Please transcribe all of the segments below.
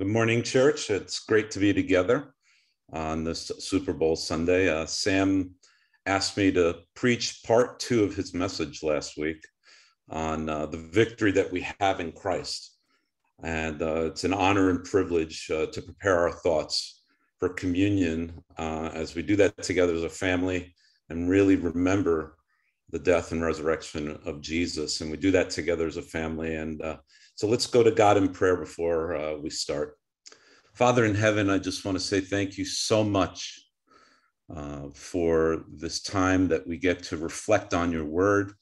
Good morning, church. It's great to be together on this Super Bowl Sunday. Uh, Sam asked me to preach part two of his message last week on uh, the victory that we have in Christ. And uh, it's an honor and privilege uh, to prepare our thoughts for communion uh, as we do that together as a family and really remember the death and resurrection of Jesus. And we do that together as a family. And uh, so let's go to God in prayer before uh, we start. Father in heaven, I just want to say thank you so much uh, for this time that we get to reflect on your word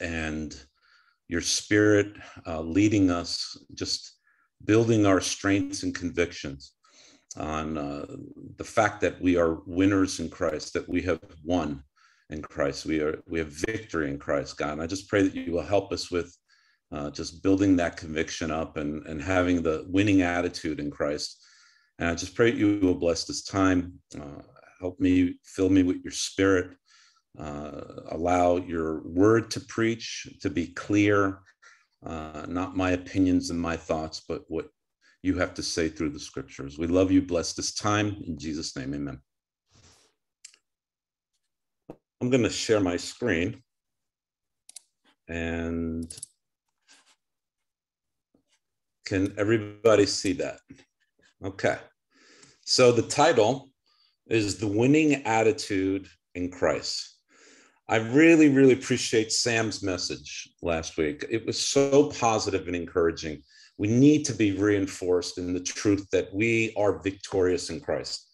and your spirit uh, leading us, just building our strengths and convictions on uh, the fact that we are winners in Christ, that we have won in Christ. We are we have victory in Christ, God. And I just pray that you will help us with uh, just building that conviction up and, and having the winning attitude in Christ. And I just pray you will bless this time. Uh, help me, fill me with your spirit. Uh, allow your word to preach, to be clear, uh, not my opinions and my thoughts, but what you have to say through the scriptures. We love you. Bless this time. In Jesus' name, amen. I'm going to share my screen. And can everybody see that? Okay. So the title is The Winning Attitude in Christ. I really, really appreciate Sam's message last week. It was so positive and encouraging. We need to be reinforced in the truth that we are victorious in Christ.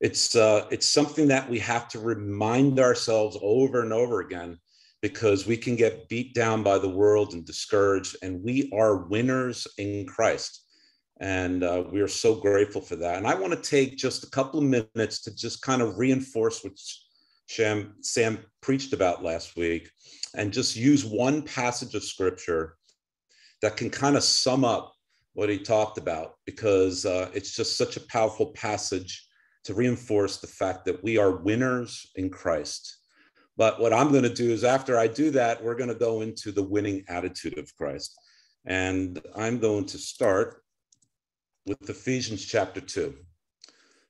It's uh, it's something that we have to remind ourselves over and over again because we can get beat down by the world and discouraged, and we are winners in Christ. And uh, we are so grateful for that. And I want to take just a couple of minutes to just kind of reinforce what Sam, Sam preached about last week and just use one passage of scripture that can kind of sum up what he talked about because uh, it's just such a powerful passage to reinforce the fact that we are winners in Christ. But what I'm going to do is after I do that, we're going to go into the winning attitude of Christ. And I'm going to start with Ephesians chapter 2.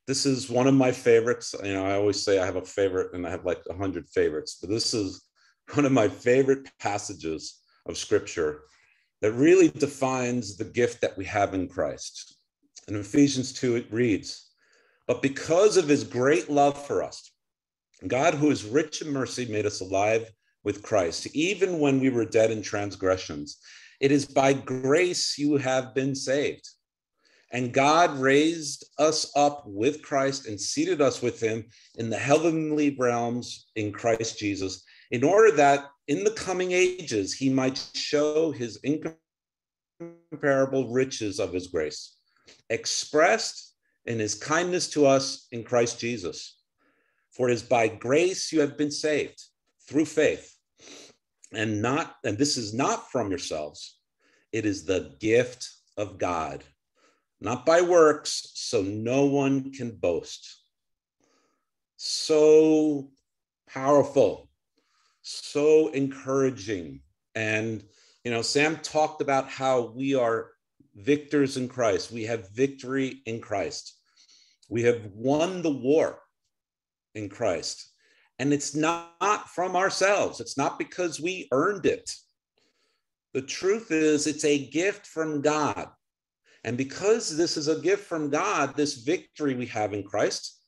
This is one of my favorites. You know, I always say I have a favorite and I have like 100 favorites, but this is one of my favorite passages of scripture that really defines the gift that we have in Christ. In Ephesians 2, it reads, But because of his great love for us, God, who is rich in mercy, made us alive with Christ, even when we were dead in transgressions. It is by grace you have been saved. And God raised us up with Christ and seated us with him in the heavenly realms in Christ Jesus, in order that in the coming ages he might show his incomparable riches of his grace, expressed in his kindness to us in Christ Jesus. For it is by grace you have been saved through faith, and not, and this is not from yourselves. It is the gift of God, not by works, so no one can boast. So powerful, so encouraging. And, you know, Sam talked about how we are victors in Christ. We have victory in Christ. We have won the war in Christ. And it's not from ourselves, it's not because we earned it. The truth is, it's a gift from God. And because this is a gift from God, this victory we have in Christ,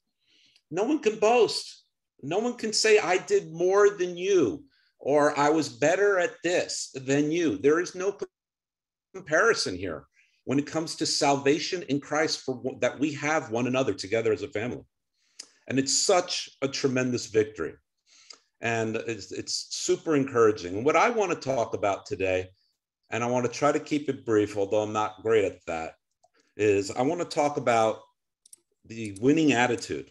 no one can boast. No one can say, I did more than you, or I was better at this than you. There is no comparison here when it comes to salvation in Christ for that we have one another together as a family. And it's such a tremendous victory. And it's, it's super encouraging. And what I want to talk about today, and I want to try to keep it brief, although I'm not great at that, is I want to talk about the winning attitude.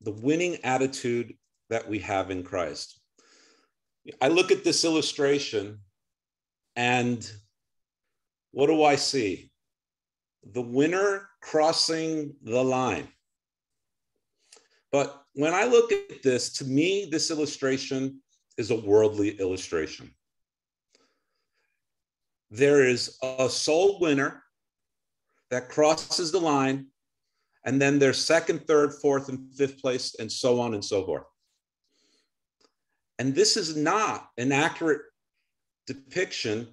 The winning attitude that we have in Christ. I look at this illustration and what do I see? The winner crossing the line. But when I look at this, to me, this illustration is a worldly illustration. there is a sole winner that crosses the line, and then there's second, third, fourth, and fifth place, and so on and so forth. And this is not an accurate depiction,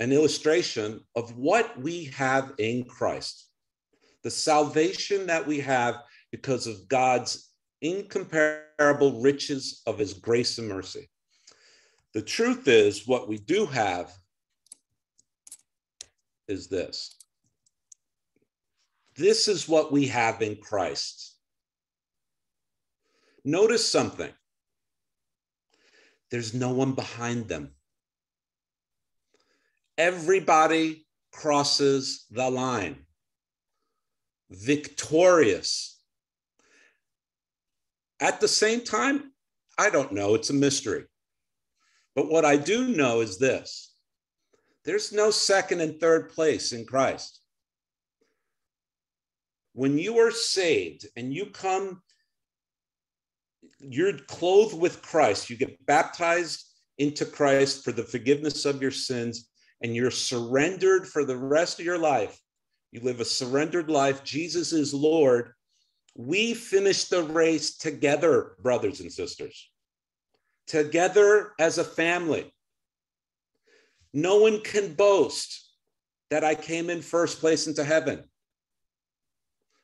an illustration of what we have in Christ. The salvation that we have because of God's incomparable riches of his grace and mercy. The truth is, what we do have is this. This is what we have in Christ. Notice something there's no one behind them. Everybody crosses the line, victorious. At the same time, I don't know, it's a mystery. But what I do know is this there's no second and third place in Christ. When you are saved and you come, you're clothed with Christ, you get baptized into Christ for the forgiveness of your sins, and you're surrendered for the rest of your life. You live a surrendered life. Jesus is Lord. We finish the race together, brothers and sisters together as a family. No one can boast that I came in first place into heaven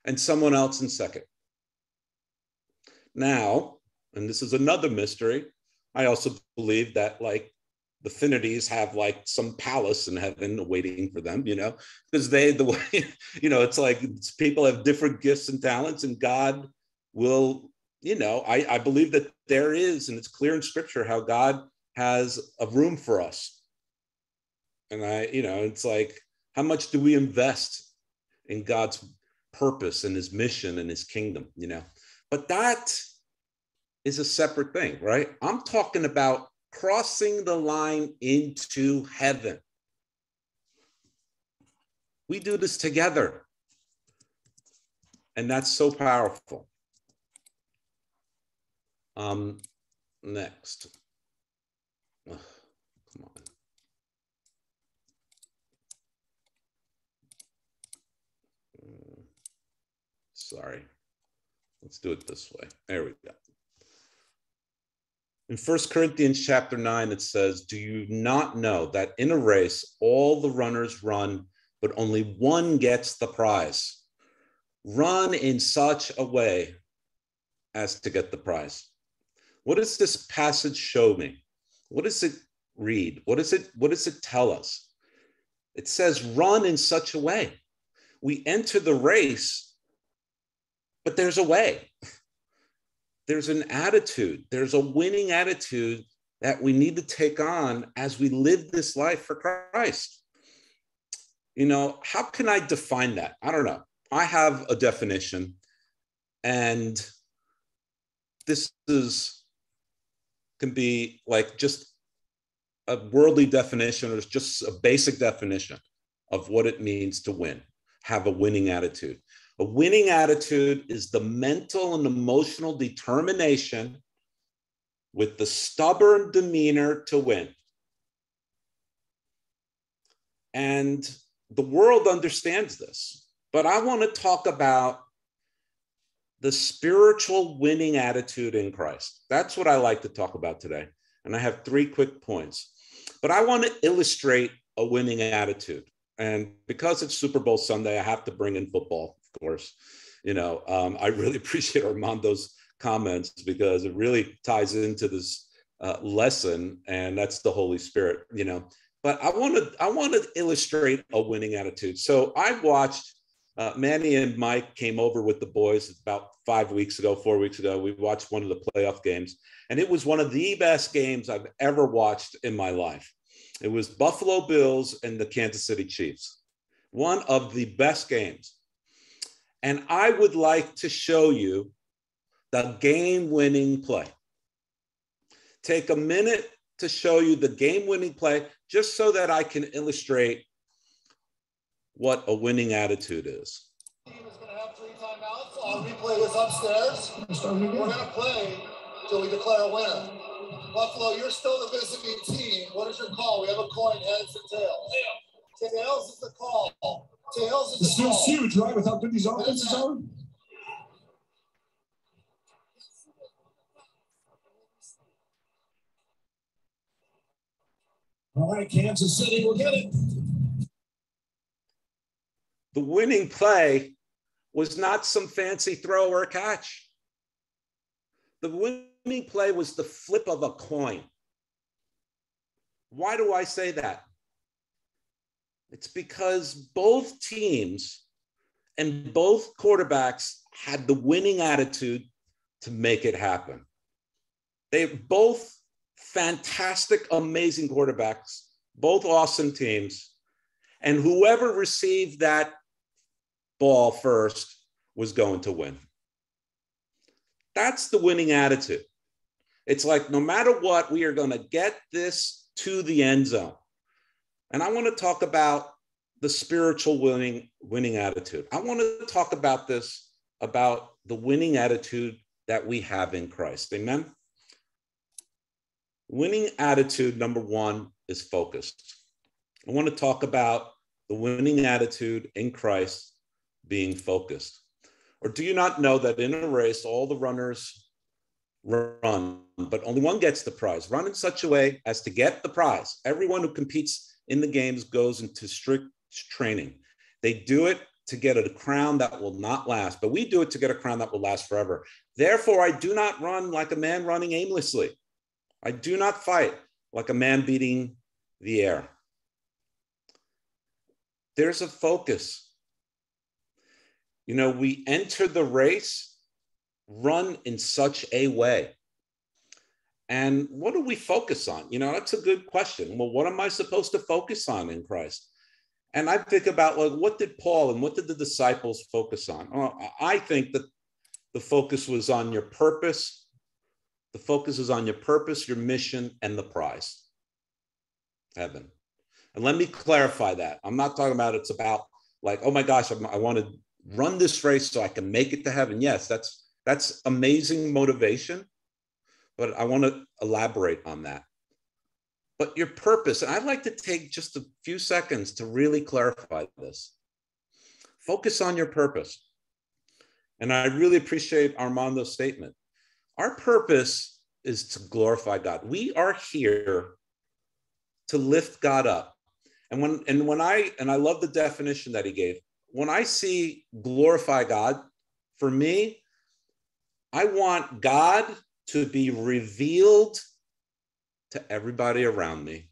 and someone else in second. Now, and this is another mystery, I also believe that like the Finnities have like some palace in heaven waiting for them, you know, because they, the way, you know, it's like it's, people have different gifts and talents, and God will you know, I, I believe that there is, and it's clear in scripture how God has a room for us. And I, you know, it's like, how much do we invest in God's purpose and his mission and his kingdom, you know? But that is a separate thing, right? I'm talking about crossing the line into heaven. We do this together. And that's so powerful. Um, next. Come on. Mm, sorry. Let's do it this way. There we go. In First Corinthians chapter 9, it says, Do you not know that in a race all the runners run, but only one gets the prize? Run in such a way as to get the prize. What does this passage show me? What does it read? What does it what does it tell us? It says run in such a way. We enter the race, but there's a way. There's an attitude, there's a winning attitude that we need to take on as we live this life for Christ. You know, how can I define that? I don't know. I have a definition, and this is can be like just a worldly definition or just a basic definition of what it means to win, have a winning attitude. A winning attitude is the mental and emotional determination with the stubborn demeanor to win. And the world understands this. But I want to talk about the spiritual winning attitude in Christ. That's what I like to talk about today. And I have three quick points. But I want to illustrate a winning attitude. And because it's Super Bowl Sunday, I have to bring in football, course. You know, um, I really appreciate Armando's comments because it really ties into this uh, lesson, and that's the Holy Spirit, you know. But I want to I want to illustrate a winning attitude. So I watched uh, Manny and Mike came over with the boys about five weeks ago, four weeks ago. We watched one of the playoff games, and it was one of the best games I've ever watched in my life. It was Buffalo Bills and the Kansas City Chiefs, one of the best games. And I would like to show you the game winning play. Take a minute to show you the game winning play just so that I can illustrate what a winning attitude is. Team is going to have three timeouts. I'll replay this upstairs. We're going to play until we declare a winner. Buffalo, you're still the visiting team. What is your call? We have a coin, heads or tails. Tails is This feels small. huge, right? With how good these offenses are. All right, Kansas City will get it. The winning play was not some fancy throw or catch. The winning play was the flip of a coin. Why do I say that? It's because both teams and both quarterbacks had the winning attitude to make it happen. They both fantastic, amazing quarterbacks, both awesome teams. And whoever received that ball first was going to win. That's the winning attitude. It's like no matter what, we are going to get this to the end zone. And I want to talk about the spiritual winning winning attitude. I want to talk about this about the winning attitude that we have in Christ. Amen. Winning attitude number 1 is focused. I want to talk about the winning attitude in Christ being focused. Or do you not know that in a race all the runners run, but only one gets the prize? Run in such a way as to get the prize. Everyone who competes in the games goes into strict training. They do it to get a crown that will not last, but we do it to get a crown that will last forever. Therefore, I do not run like a man running aimlessly. I do not fight like a man beating the air. There's a focus. You know, we enter the race, run in such a way. And what do we focus on? You know, that's a good question. Well, what am I supposed to focus on in Christ? And I think about like what did Paul and what did the disciples focus on? Well, I think that the focus was on your purpose. The focus is on your purpose, your mission, and the prize. Heaven. And let me clarify that. I'm not talking about it's about like, oh my gosh, I'm, I want to run this race so I can make it to heaven. Yes, that's that's amazing motivation, but I want to elaborate on that. But your purpose, and I'd like to take just a few seconds to really clarify this. Focus on your purpose. And I really appreciate Armando's statement. Our purpose is to glorify God. We are here to lift God up. And when and when I and I love the definition that he gave. When I see glorify God, for me, I want God to be revealed to everybody around me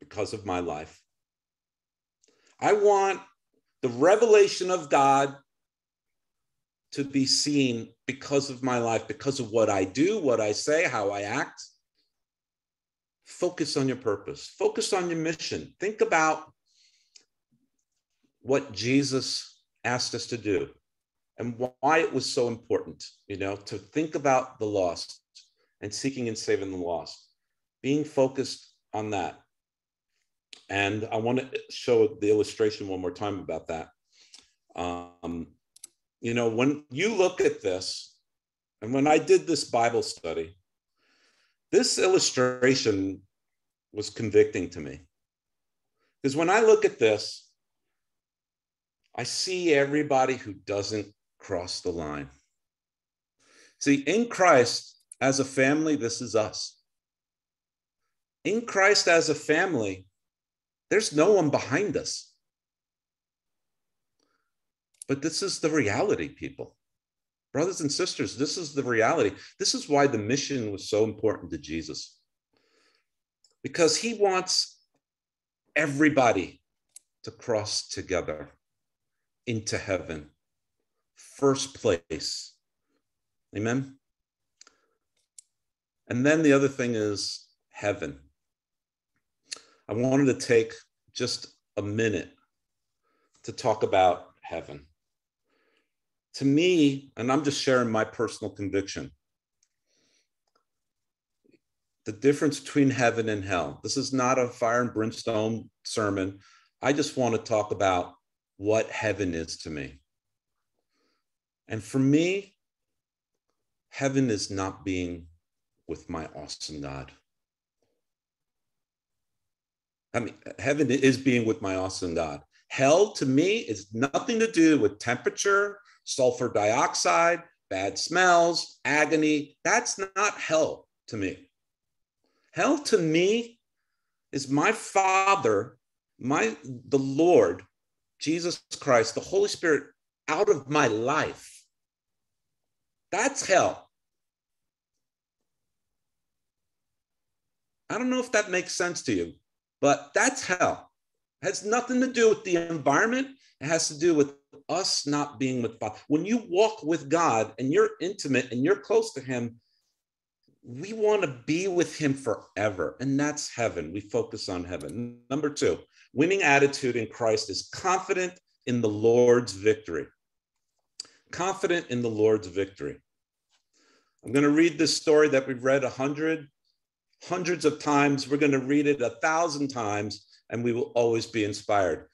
because of my life. I want the revelation of God to be seen because of my life, because of what I do, what I say, how I act. Focus on your purpose, focus on your mission. Think about what Jesus asked us to do and why it was so important, you know, to think about the lost and seeking and saving the lost, being focused on that. And I want to show the illustration one more time about that. Um, you know, when you look at this, and when I did this Bible study, this illustration was convicting to me. Because when I look at this, I see everybody who doesn't cross the line. See, in Christ, as a family, this is us. In Christ, as a family, there's no one behind us. But this is the reality, people. Brothers and sisters, this is the reality. This is why the mission was so important to Jesus. Because he wants everybody to cross together into heaven, first place. Amen. And then the other thing is heaven. I wanted to take just a minute to talk about heaven. To me, and I'm just sharing my personal conviction, the difference between heaven and hell. This is not a fire and brimstone sermon. I just want to talk about what heaven is to me. And for me, heaven is not being with my awesome God. I mean, heaven is being with my awesome God. Hell to me is nothing to do with temperature, sulfur dioxide, bad smells, agony. That's not hell to me. Hell to me is my Father, my the Lord, Jesus Christ, the Holy Spirit out of my life. That's hell. I don't know if that makes sense to you, but that's hell. It has nothing to do with the environment. It has to do with us not being with God. When you walk with God and you're intimate and you're close to Him, we want to be with Him forever. And that's heaven. We focus on heaven. Number two, winning attitude in Christ is confident in the Lord's victory. Confident in the Lord's victory. I'm going to read this story that we've read a hundred, hundreds of times. We're going to read it a thousand times, and we will always be inspired.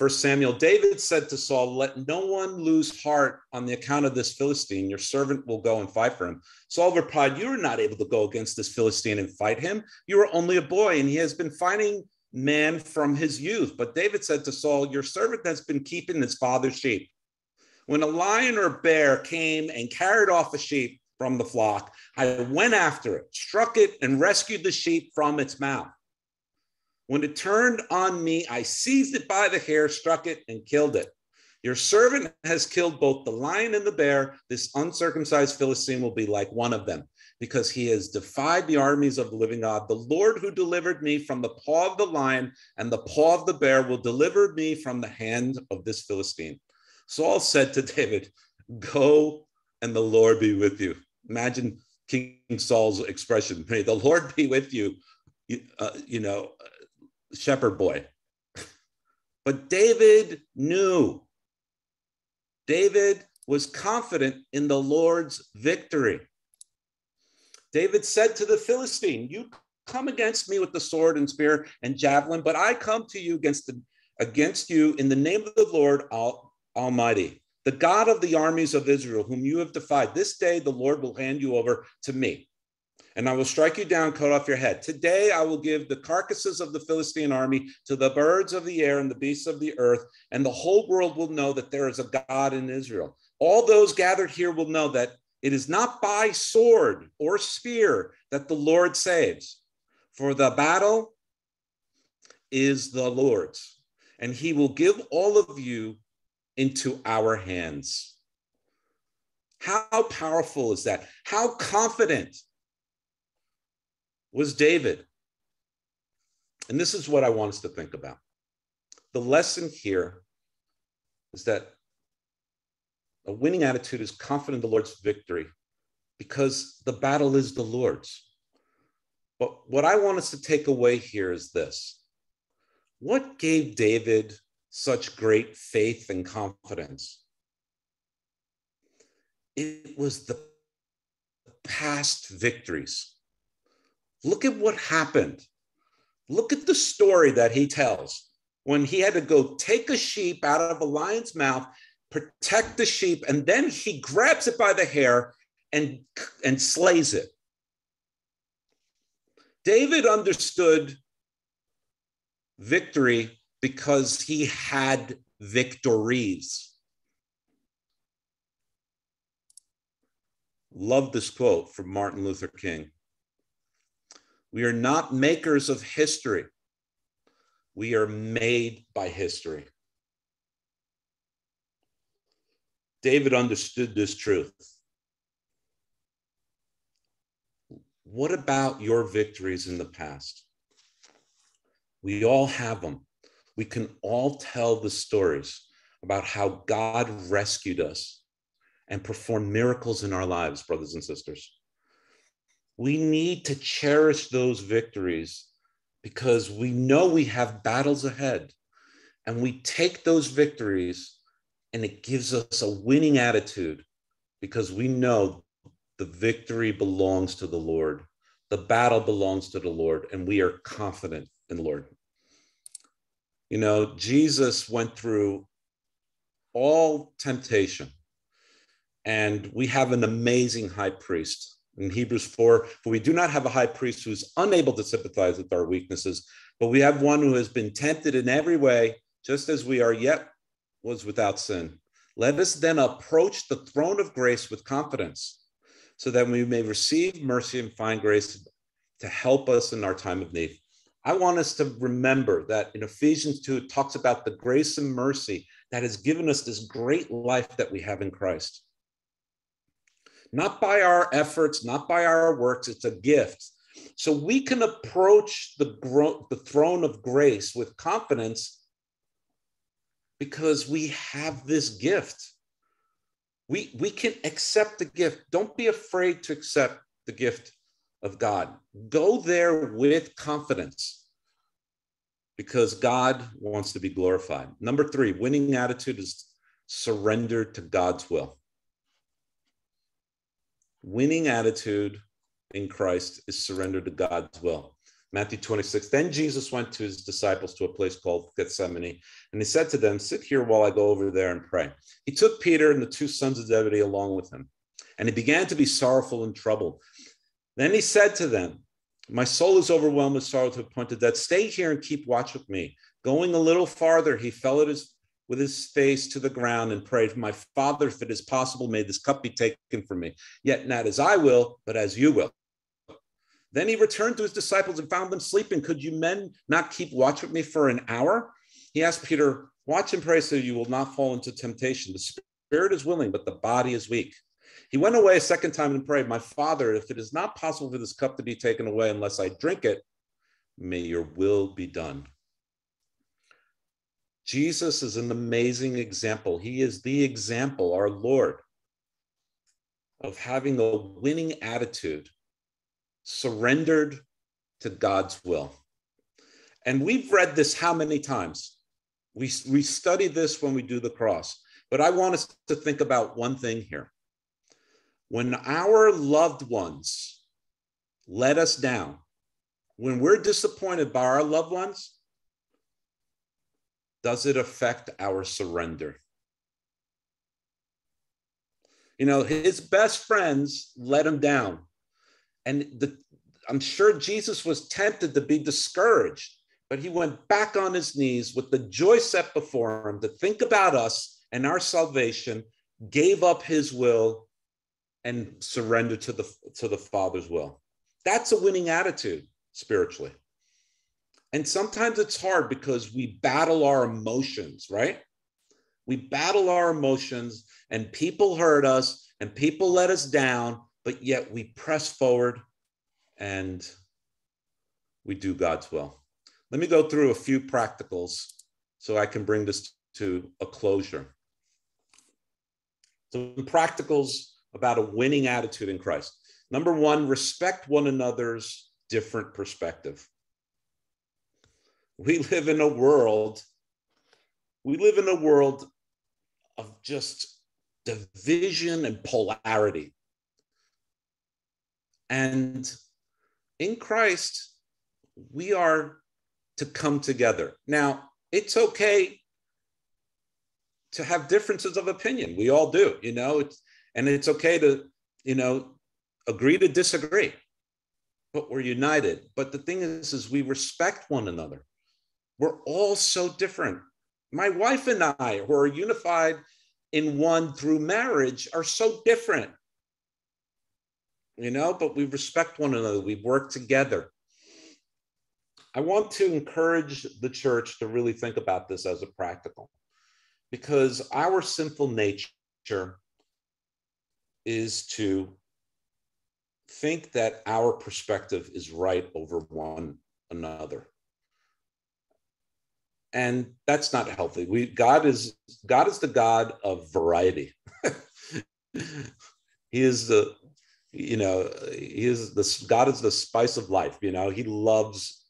First Samuel, David said to Saul, Let no one lose heart on the account of this Philistine. Your servant will go and fight for him. Saul replied, You are not able to go against this Philistine and fight him. You are only a boy, and he has been fighting man from his youth. But David said to Saul, Your servant has been keeping his father's sheep. When a lion or bear came and carried off a sheep from the flock, I went after it, struck it, and rescued the sheep from its mouth. When it turned on me, I seized it by the hair, struck it, and killed it. Your servant has killed both the lion and the bear. This uncircumcised Philistine will be like one of them, because he has defied the armies of the living God. The Lord who delivered me from the paw of the lion and the paw of the bear will deliver me from the hand of this Philistine. Saul said to David, Go and the Lord be with you. Imagine King Saul's expression, May the Lord be with you. You, uh, you know, shepherd boy. But David knew. David was confident in the Lord's victory. David said to the Philistine, You come against me with the sword and spear and javelin, but I come to you against, the, against you in the name of the Lord Almighty, the God of the armies of Israel, whom you have defied. This day the Lord will hand you over to me and I will strike you down, cut off your head. Today I will give the carcasses of the Philistine army to the birds of the air and the beasts of the earth, and the whole world will know that there is a God in Israel. All those gathered here will know that it is not by sword or spear that the Lord saves, for the battle is the Lord's, and he will give all of you into our hands. How powerful is that? How confident was David. And this is what I want us to think about. The lesson here is that a winning attitude is confident in the Lord's victory because the battle is the Lord's. But what I want us to take away here is this what gave David such great faith and confidence? It was the past victories. Look at what happened. Look at the story that he tells when he had to go take a sheep out of a lion's mouth, protect the sheep, and then he grabs it by the hair and, and slays it. David understood victory because he had victories. Love this quote from Martin Luther King. We are not makers of history. We are made by history. David understood this truth. What about your victories in the past? We all have them. We can all tell the stories about how God rescued us and performed miracles in our lives, brothers and sisters we need to cherish those victories because we know we have battles ahead and we take those victories and it gives us a winning attitude because we know the victory belongs to the Lord. The battle belongs to the Lord, and we are confident in the Lord. You know, Jesus went through all temptation, and we have an amazing high priest in Hebrews 4, for we do not have a high priest who's unable to sympathize with our weaknesses, but we have one who has been tempted in every way, just as we are yet was without sin. Let us then approach the throne of grace with confidence, so that we may receive mercy and find grace to help us in our time of need. I want us to remember that in Ephesians 2, it talks about the grace and mercy that has given us this great life that we have in Christ. Not by our efforts, not by our works, it's a gift. So we can approach the, gro- the throne of grace with confidence because we have this gift. We, we can accept the gift. Don't be afraid to accept the gift of God. Go there with confidence because God wants to be glorified. Number three, winning attitude is surrender to God's will. Winning attitude in Christ is surrender to God's will. Matthew 26. Then Jesus went to his disciples to a place called Gethsemane, and he said to them, Sit here while I go over there and pray. He took Peter and the two sons of Zebedee along with him, and he began to be sorrowful and troubled. Then he said to them, My soul is overwhelmed with sorrow to the point of death. Stay here and keep watch with me. Going a little farther, he fell at his with his face to the ground and prayed, My Father, if it is possible, may this cup be taken from me. Yet not as I will, but as you will. Then he returned to his disciples and found them sleeping. Could you men not keep watch with me for an hour? He asked Peter, Watch and pray so you will not fall into temptation. The spirit is willing, but the body is weak. He went away a second time and prayed, My Father, if it is not possible for this cup to be taken away unless I drink it, may your will be done. Jesus is an amazing example. He is the example, our Lord, of having a winning attitude, surrendered to God's will. And we've read this how many times? We, we study this when we do the cross. But I want us to think about one thing here. When our loved ones let us down, when we're disappointed by our loved ones, does it affect our surrender? You know, his best friends let him down. And the, I'm sure Jesus was tempted to be discouraged, but he went back on his knees with the joy set before him to think about us and our salvation, gave up his will, and surrender to the, to the Father's will. That's a winning attitude spiritually. And sometimes it's hard because we battle our emotions, right? We battle our emotions, and people hurt us, and people let us down, but yet we press forward and we do God's will. Let me go through a few practicals so I can bring this to a closure. Some practicals about a winning attitude in Christ. Number one, respect one another's different perspective. We live in a world we live in a world of just division and polarity. And in christ we are to come together. Now it's okay to have differences of opinion. We all do you know? It's and it's okay to you know agree to disagree but we're united but the thing is is we respect one another we're all so different. My wife and I, who are unified in one through marriage, are so different. You know, but we respect one another, we work together. I want to encourage the church to really think about this as a practical because our sinful nature is to think that our perspective is right over one another. And that's not healthy. We god is god is the god of variety. He is the you know he is the god is the spice of life you know. He loves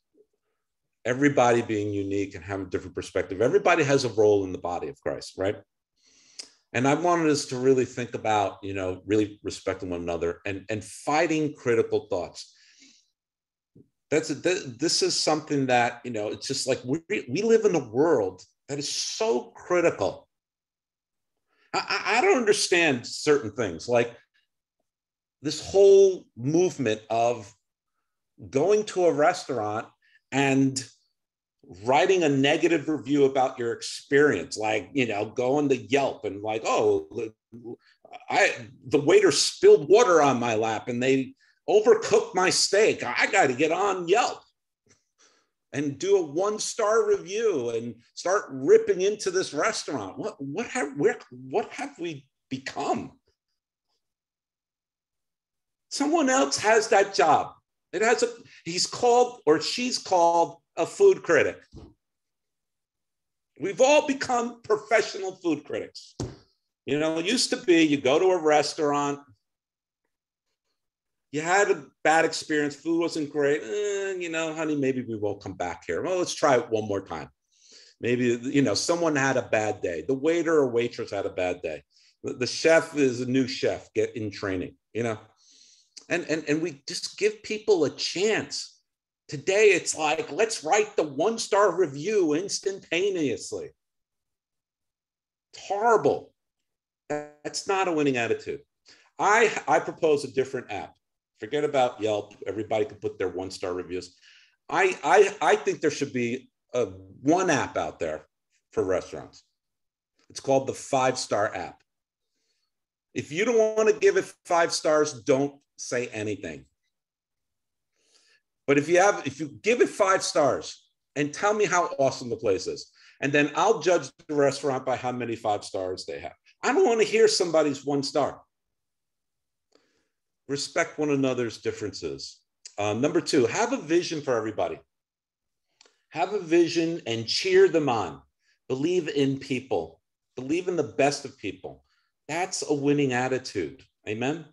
everybody being unique and having a different perspective. Everybody has a role in the body of christ right and i wanted us to really think about you know really respecting one another and and fighting critical thoughts. That's a, this is something that you know it's just like we, we live in a world that is so critical. I, I don't understand certain things like this whole movement of going to a restaurant and writing a negative review about your experience, like, you know, going to Yelp and like, oh, I the waiter spilled water on my lap and they overcooked my steak. I got to get on Yelp and do a one star review and start ripping into this restaurant. What what have where what have we become? Someone else has that job. It has a he's called or she's called a food critic. We've all become professional food critics. You know, it used to be you go to a restaurant, you had a bad experience, food wasn't great. Eh, you know, honey, maybe we won't come back here. Well, let's try it one more time. Maybe, you know, someone had a bad day. The waiter or waitress had a bad day. The, the chef is a new chef, get in training, you know. And, and, and we just give people a chance. Today, it's like, let's write the one star review instantaneously. It's horrible. That's not a winning attitude. I, I propose a different app. Forget about Yelp. Everybody can put their one star reviews. I, I, I think there should be a, one app out there for restaurants. It's called the five star app. If you don't want to give it five stars, don't say anything. But if you have, if you give it five stars and tell me how awesome the place is, and then I'll judge the restaurant by how many five stars they have. I don't want to hear somebody's one star respect one another's differences. Uh, number two, have a vision for everybody. Have a vision and cheer them on. Believe in people. Believe in the best of people. That's a winning attitude. Amen.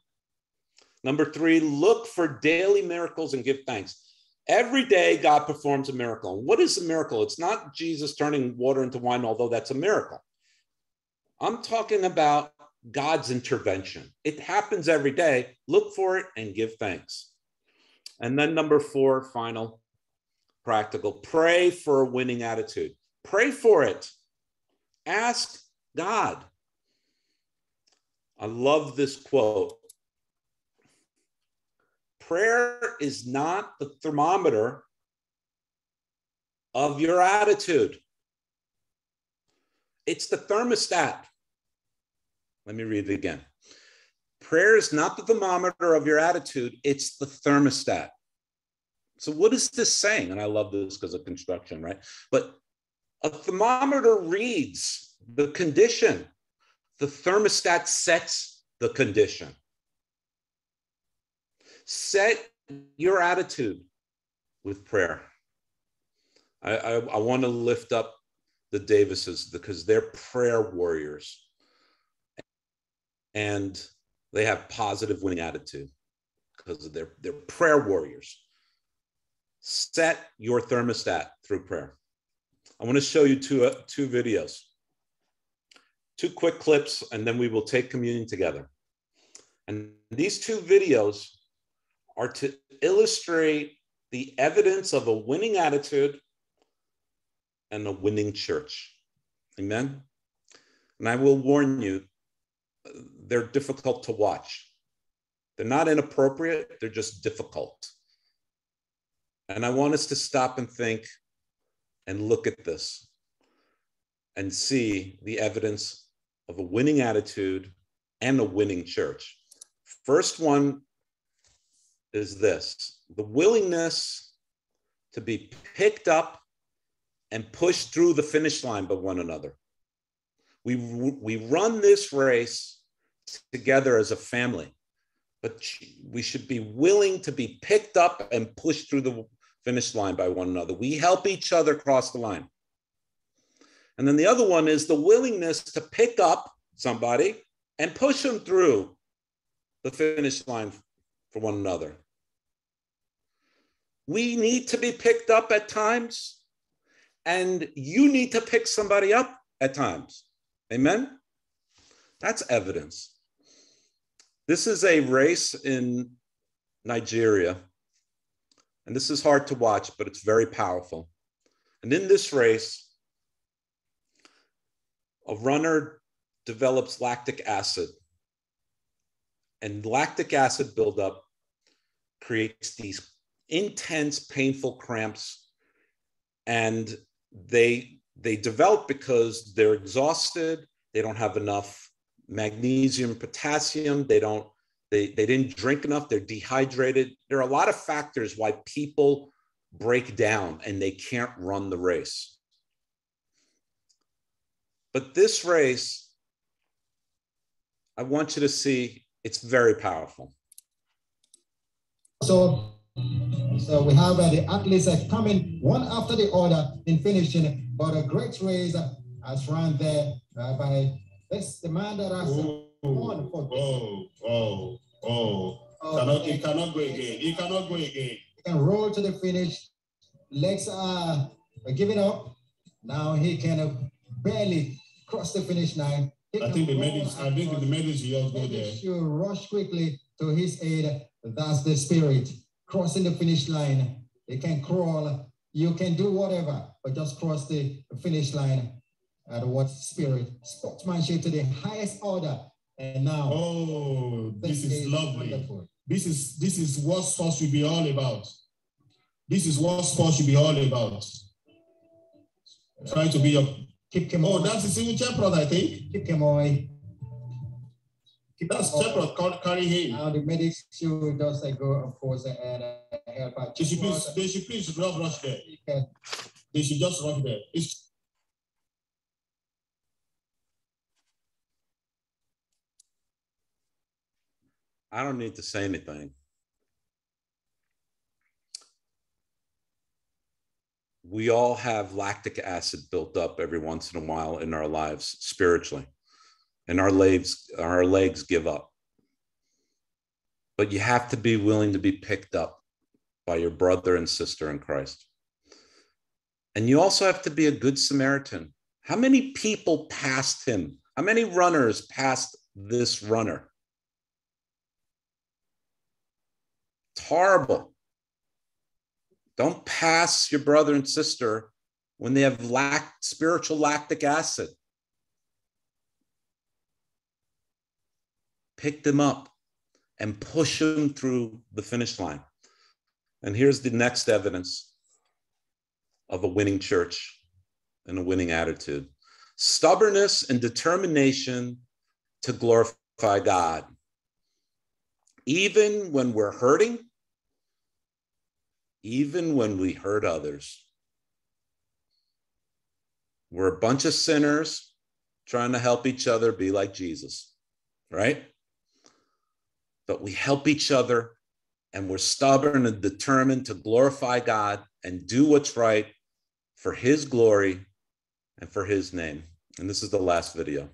Number three, look for daily miracles and give thanks. Every day, God performs a miracle. What is a miracle? It's not Jesus turning water into wine, although that's a miracle. I'm talking about God's intervention. It happens every day. Look for it and give thanks. And then, number four, final practical pray for a winning attitude. Pray for it. Ask God. I love this quote. Prayer is not the thermometer of your attitude, it's the thermostat. Let me read it again. Prayer is not the thermometer of your attitude, it's the thermostat. So, what is this saying? And I love this because of construction, right? But a thermometer reads the condition, the thermostat sets the condition. Set your attitude with prayer. I, I, I want to lift up the Davises because they're prayer warriors and they have positive winning attitude because they're they're prayer warriors. Set your thermostat through prayer. I want to show you two uh, two videos, two quick clips, and then we will take communion together. And these two videos are to illustrate the evidence of a winning attitude and a winning church. Amen. And I will warn you, they're difficult to watch. They're not inappropriate, they're just difficult. And I want us to stop and think and look at this and see the evidence of a winning attitude and a winning church. First one is this the willingness to be picked up and pushed through the finish line by one another. We, we run this race together as a family. But we should be willing to be picked up and pushed through the finish line by one another. We help each other cross the line. And then the other one is the willingness to pick up somebody and push them through the finish line for one another. We need to be picked up at times, and you need to pick somebody up at times. Amen? That's evidence. This is a race in Nigeria. And this is hard to watch, but it's very powerful. And in this race, a runner develops lactic acid. And lactic acid buildup creates these intense, painful cramps and they they develop because they're exhausted they don't have enough magnesium potassium they don't they, they didn't drink enough they're dehydrated. There are a lot of factors why people break down and they can't run the race. But this race i want you to see it's very powerful. So, so we have uh, the athletes uh, coming one after the other in finishing, but a great race uh, has run there uh, by this the man that has uh, won for Oh, oh, oh. uh, Cannot, he cannot go again. He cannot go again. he can roll to the finish. Legs are giving up. Now he can uh, barely cross the finish line. He I think the medics, I think the medics just go there. should rush quickly to his aid. That's the spirit. Crossing the finish line. They can crawl. You can do whatever, but just cross the finish line. And what spirit? Sportsmanship to the highest order. And now Oh, this is lovely. wonderful. This is this is what sports should be all about. This is what sports should be all about. Trying to be a Keep him oh, that's the single Cheprod, I eh? think. keep him away. Now the medics should just like go, of course, and uh, help out. They should please, they should please not rush there. He can They should just rush there. It's I don't need to say anything. We all have lactic acid built up every once in a while in our lives spiritually, and our legs, our legs give up. But you have to be willing to be picked up by your brother and sister in Christ. And you also have to be a good Samaritan. How many people passed him? How many runners passed this runner? It's horrible. Don't pass your brother and sister when they have lac- spiritual lactic acid. Pick them up and push them through the finish line. And here's the next evidence of a winning church and a winning attitude stubbornness and determination to glorify God. Even when we're hurting, even when we hurt others. We're a bunch of sinners trying to help each other be like Jesus, right? But we help each other and we're stubborn and determined to glorify God and do what's right for His glory and for His name. And this is the last video.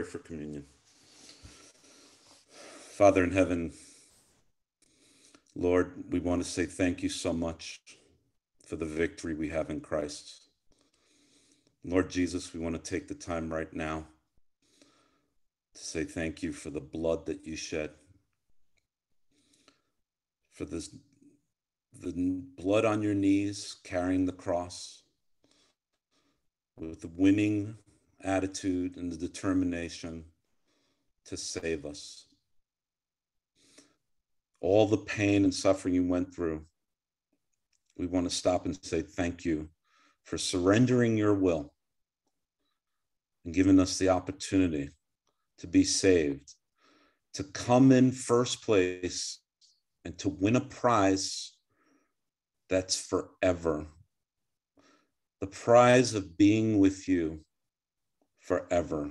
Pray for communion. Father in heaven, Lord, we want to say thank you so much for the victory we have in Christ. Lord Jesus, we want to take the time right now to say thank you for the blood that you shed, for this the blood on your knees carrying the cross with the winning attitude and the determination to save us. All the pain and suffering you went through, we want to stop and say thank you for surrendering your will and giving us the opportunity to be saved, to come in first place and to win a prize that's forever. The prize of being with you forever.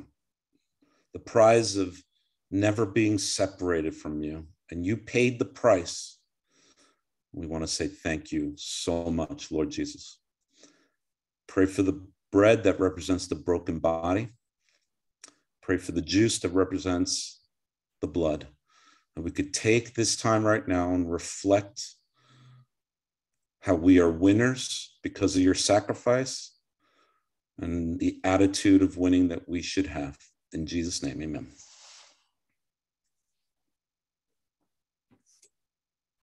The prize of never being separated from you. And you paid the price. We want to say thank you so much, Lord Jesus. Pray for the bread that represents the broken body. Pray for the juice that represents the blood. And we could take this time right now and reflect how we are winners because of your sacrifice and the attitude of winning that we should have. In Jesus' name, amen.